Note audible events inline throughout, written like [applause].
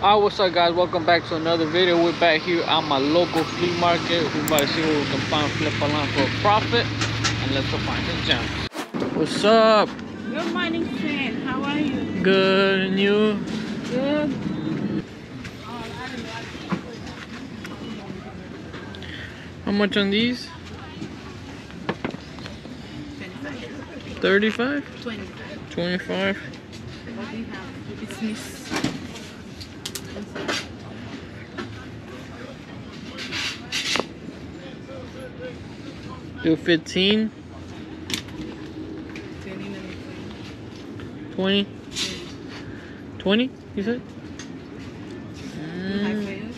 Alright, what's up guys? Welcome back to another video. We're back here at my local flea market. We're about to see what we can find flip along for a profit. And let's go find some gems. What's up? Good morning, friend. How are you? Good, and you? Good. How much on these? 35? 25. 25? What do you have? It's Miss. Do 15? 20? 20, you said? Mm,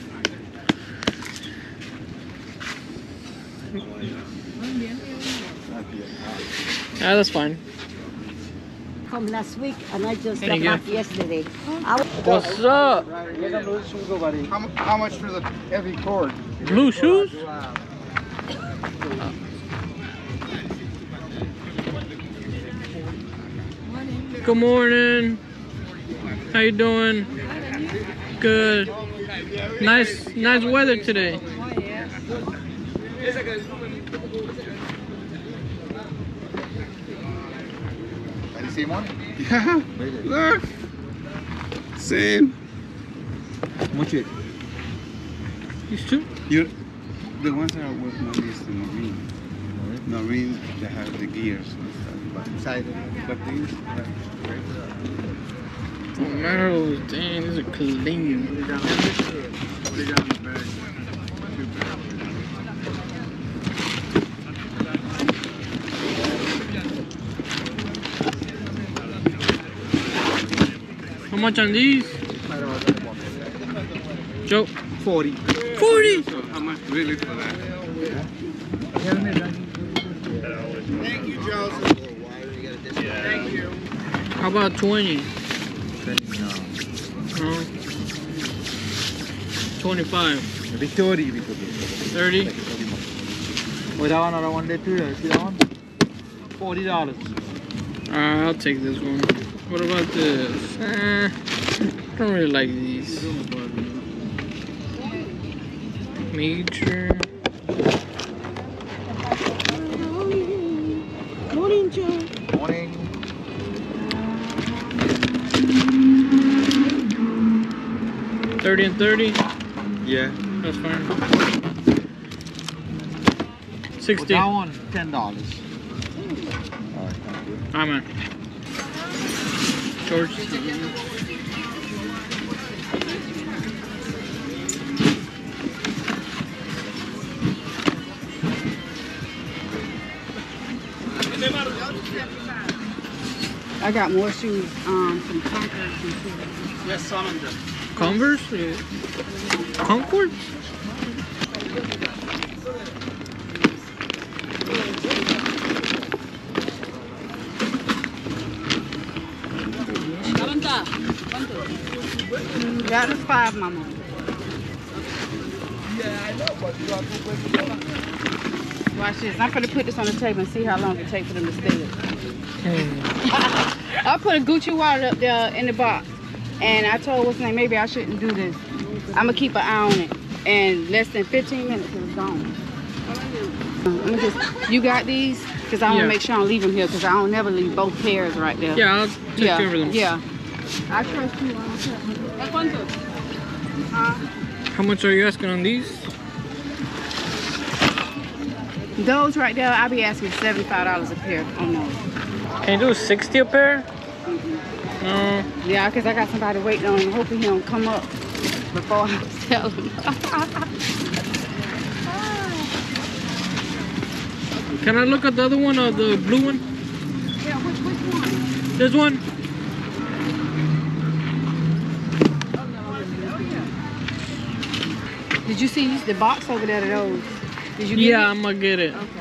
yeah, that's fine. Come last week and I just Thank got you. back yesterday. I What's up? How, how much for the heavy cord? Blue shoes? Good morning. How you doing? Good. Nice, nice weather today. Same one? Yeah. Look. Same. What's it? These two? You, the ones that are worth money is the marine. Marine, they have the gears and stuff. But inside, but these, Tomatos, dang, these are clean. How much on these? Joe, 40. 40! So how much really for that? Thank you, Joseph. Thank you. How about 20? No. 25, Victoria, Victoria. 30? Oh, that one, another one there too. See that one? Forty dollars. Alright, I'll take this one. What about this? Eh, I don't really like these. Major. Morning, Joe. Morning. Thirty and thirty. Yeah. That's fine. Sixty. That one, ten dollars. Alright, thank you. Alright, man. George. I got more shoes um, from Concord. and shit. Yes, Salamander. Converse? Yeah. Concord? That is five, mama. Yeah, no problem. Watch this. I'm going to put this on the table and see how long it takes for them to stay. Hmm. I put a Gucci wallet up there in the box. And I told what's name, maybe I shouldn't do this. I'm gonna keep an eye on it. And less than 15 minutes, it's gone. Just, you got these? Because I want to Yeah. make sure I don't leave them here because I don't never leave both pairs right there. Yeah, I'll take yeah, care of them. Yeah. I trust you. I don't trust ¿Cuánto? How much are you asking on these? Those right there, I'll be asking $75 a pair on those. Can you do 60 a pair? Mm-hmm. No. Yeah, because I got somebody waiting on him, hoping he don't come up before I [laughs] sell him. Can I look at the other one or the blue one? yeah, which, which one? This one? Did you see the box over there to those? Did you get Yeah? I'm gonna get it. Okay,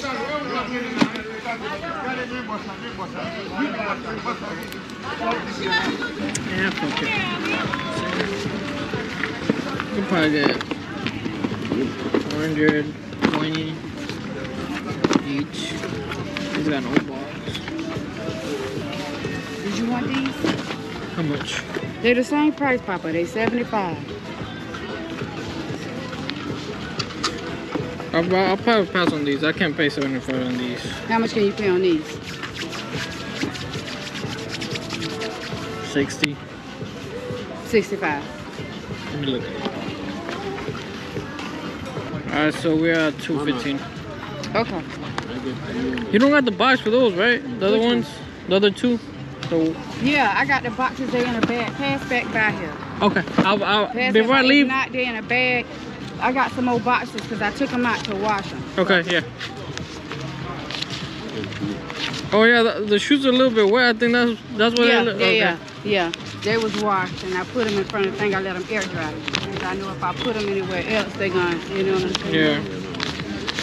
Nah, fuck it. You can probably get 420 each. These got no balls. Did you want these? How much? They're the same price, Papa. They 75. I'll, I'll probably pass on these. I can't pay 75 on these. How much can you pay on these? 60. 65. Let me look. Alright, so we're at 215. Okay. You don't got the box for those, right? The other ones? The other two? So, Yeah, I got the boxes. They in a bag. Pass back by here. okay. I'll, I'll, Pass before back I leave. Not, they in a bag. I got some old boxes because I took them out to wash them. Okay, yeah. Oh yeah, the, the shoes are a little bit wet. I think that's that's what yeah, they look. yeah, okay. yeah, yeah. They was washed, and I put them in front of the thing. I let them air dry. Because I know if I put them anywhere else, they gonna, you know what I'm saying? Yeah.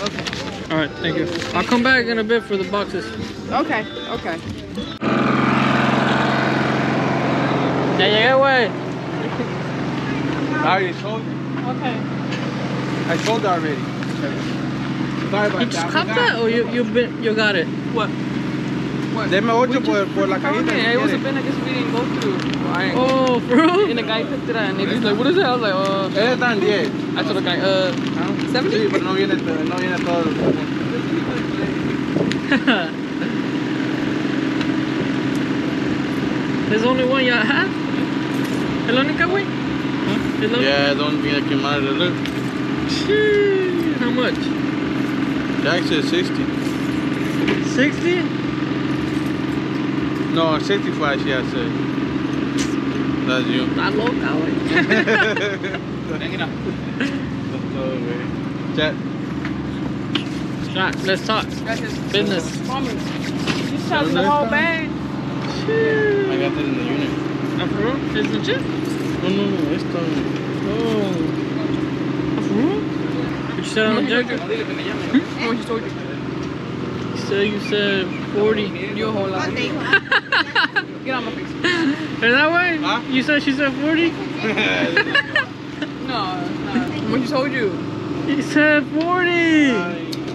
Okay. All right, thank you. I'll come back in a bit for the boxes. Okay. Okay. Ya llegué, güey. I already told you. Okay. I told her already. Sorry about You just that. caught that, or you you been you got it? What? What? Deme ocho por, por la cajita. Okay, si it was a quiere. bin I guess we didn't go through. Well, Oh, bro. [laughs] And the guy picked it up and he was like, what is that? I was like, uh, Ellos están 10. I told the guy, uh, ¿no? 70? Sí, pero no viene, no viene todo. [laughs] There's only one y'all have. ¿Es la única, güey? ¿Es la Yeah, don't be a quemar the look. Shit, How much? Jack said 60. 60? No, 65 she had said. That's you. Está loca, güey. Jack, Shot, let's talk. that's his Business. You shot the whole bag. I got that in the unit. For real? It's legit? No, no, no, esta. Oh. For real? What you said on the jacket? How much told you? You said you said 40. You a whole lot. [laughs] Get on my face. Is that way? Huh? You said she said 40? [laughs] No, no. How much you told you? He said 40.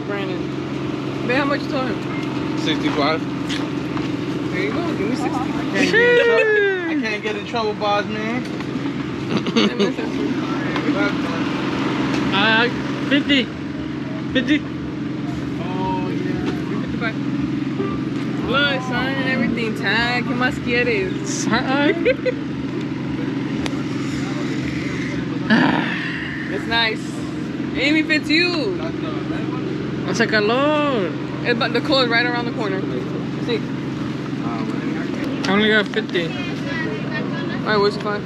Brandon. Man, how much you told him? 65. There you go. Give me 60. I Shit. can't get in trouble, boss man. That makes sense. Uh, 50. 50. Oh, yeah. 55. Look, son, and everything. Tag. ¿Qué más quieres? It's nice. Even fits you. Hace calor. It, but the clothes right around the corner. See. I only got 50. All right, where's the five?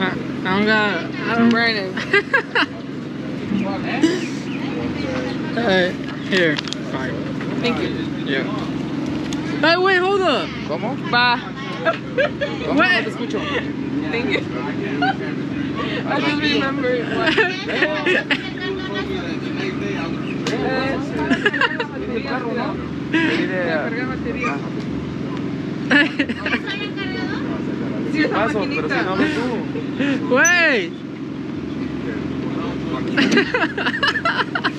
I, I don't got. I don't. Brandon. [laughs] Uh, here. Fine. Thank you. Yeah. Hey, wait, hold up. Bye. What? Thank you. I just remembered. What? Sí. Wait. [laughs]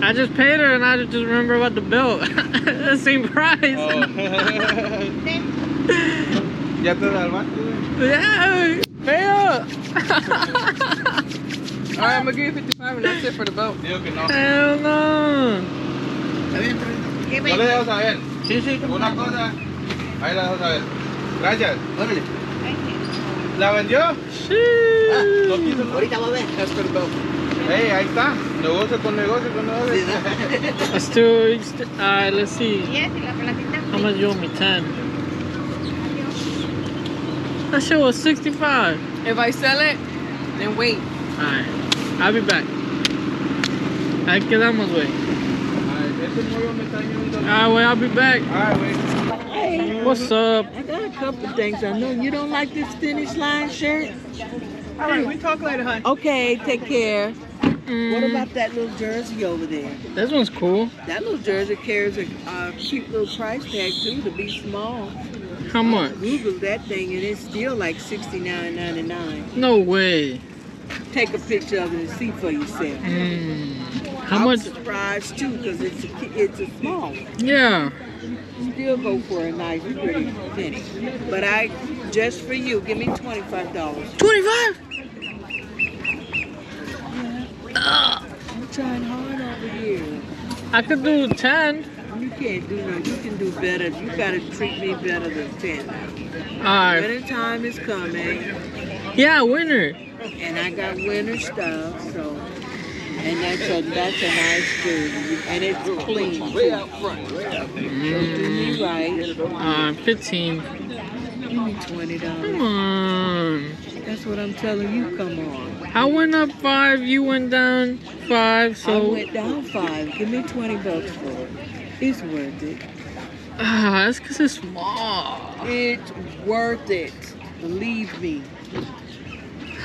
I just paid her and I just remember about the bill. [laughs] the same price. Oh. [laughs] ¿Ya te salvaste? Yeah, pay up. All right, I'm gonna give you 55 and that's it for the boat. Digo que no. Hell no. Yo le dejo saber. Sí, sí. Una cosa. Ahí la dejo saber. Gracias. ¿La vendió? Shit. Ah, no. Ahorita va a ver. That's for the boat. Hey, ahí está. Negocio con negocio con negocio. Let's do. Alright, let's see. How much you owe me? 10. That shit was 65. If I sell it, then wait. Alright, I'll be back. Ahí quedamos, güey. Ese morro me está yendo. Ah, Alright, well, I'll be back. Ah, Alright, wait. What's up? I got a couple of things. I know you don't like this finish line shirt. All right, we talk later, hon. Okay, take care. What Mm, about that little jersey over there? This one's cool. That little jersey carries a uh, cute little price tag too to be small. How much? Google that thing and it's still like $69.99. No way. Take a picture of it and see for yourself. Mm. How I'm much? surprised too because it's a, it's a small one. Yeah. Still go for a nice pretty penny. But I, just for you, give me $25. 25? yeah. I'm trying hard over here. I could do 10. You can't do no, you can do better. You gotta treat me better than 10. Alright. Winter time is coming. Yeah, winter. and I got winter stuff, so and that's a that's a nice jersey, and it's clean. too. So do me right. Uh, 15. Give me twenty Come dollars. on. That's what I'm telling you. Come on. I went up 5, you went down 5, So I went down five. Give me twenty bucks for it. It's worth it. Ah, that's because it's small. It's worth it. Believe me.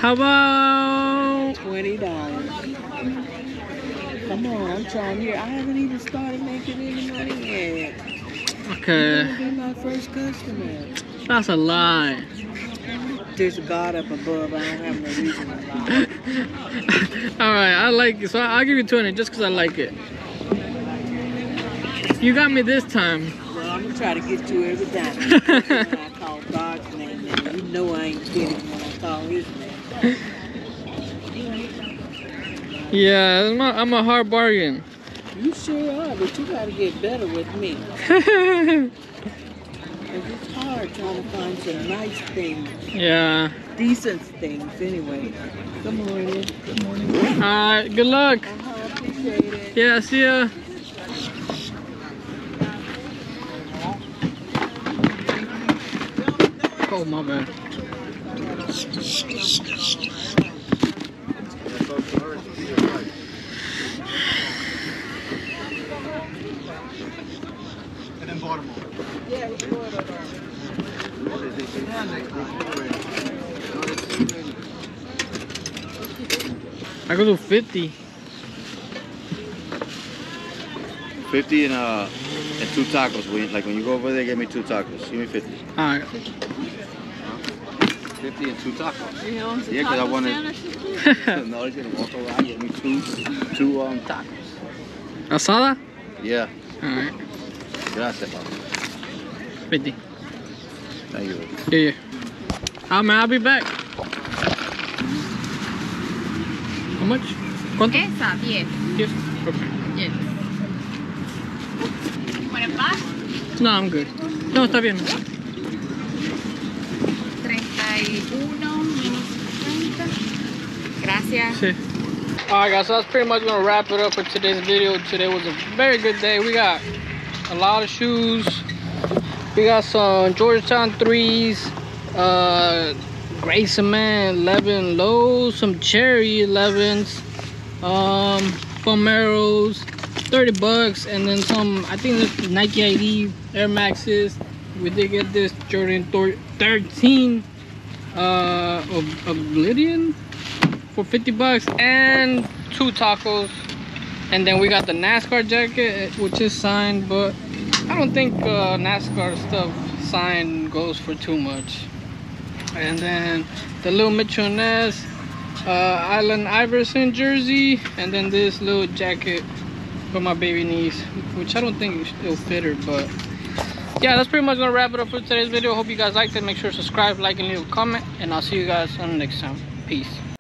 How about. Twenty dollars. Come on, I'm trying here. I haven't even started making any money yet. You're Okay. gonna be my first customer. That's a lie. There's a God up above. I don't have no reason to lie. [laughs] Alright, I like it. So I'll give you 20 just because I like it. You got me this time. Well, I'm gonna try to get you every time. [laughs] I call God's name, and you know I ain't kidding when I call His name. Yeah, I'm a, I'm a hard bargain. You sure are, but you gotta get better with me. [laughs] it's hard trying to find some nice things, yeah. decent things. Anyway, good morning. Good morning. Alright, good luck. Uh-huh, appreciate it. Yeah, see ya. Oh, my bad. I go to 50. 50 and uh and two tacos. When, like when you go over there, get me two tacos. Give me 50. Alright. 50 and two tacos. You know, Yeah, 'cause I wanted- [laughs] no, he's gonna walk around, get me two, two um tacos. Asada? Yeah, Alright. gracias, papa. 50. Thank you. Yeah, yeah. Ah, man, I'll be back. How much? ¿Cuánto? Esa, 10. Yes. Okay. Yes. ¿Para más? No, I'm good. No, está bien. 31 menos 50. Gracias. Sí. [laughs] Alright guys, so that's pretty much gonna wrap it up for today's video. Today was a very good day. We got a lot of shoes. We got some Georgetown 3s, uh, Gray Cement 11 lows, some Cherry 11s, um, Pomeros, 30 bucks, and then some, I think this Nike ID Air Maxes. We did get this Jordan 13 uh, Ob- Oblivion for 50 bucks and two tacos. And then we got the NASCAR jacket which is signed but I don't think uh, NASCAR stuff signed goes for too much. And then the little Mitchell Ness uh, Allen Iverson jersey and then this little jacket for my baby niece which I don't think it'll fit her but yeah that's pretty much gonna wrap it up for today's video. Hope you guys liked it. Make sure to subscribe like and leave a comment and I'll see you guys on the next time. Peace